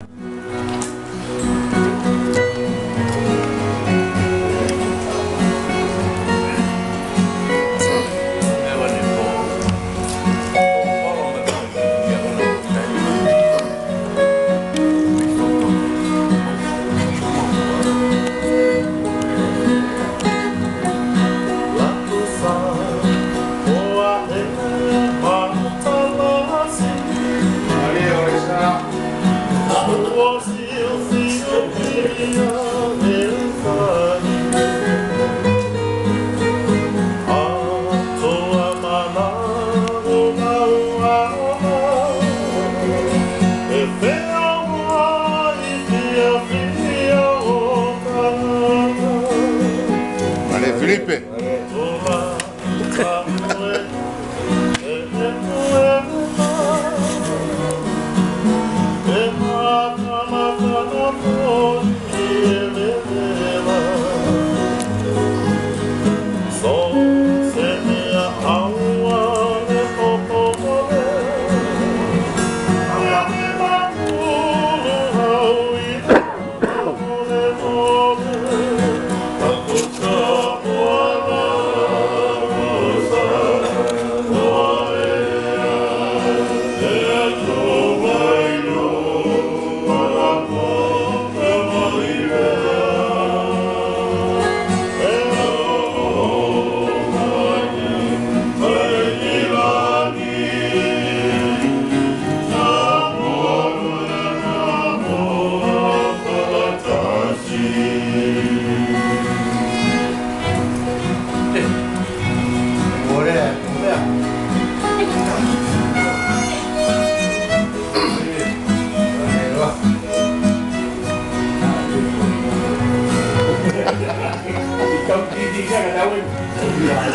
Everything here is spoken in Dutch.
you it. Vale, Felipe. Rồi, rồi.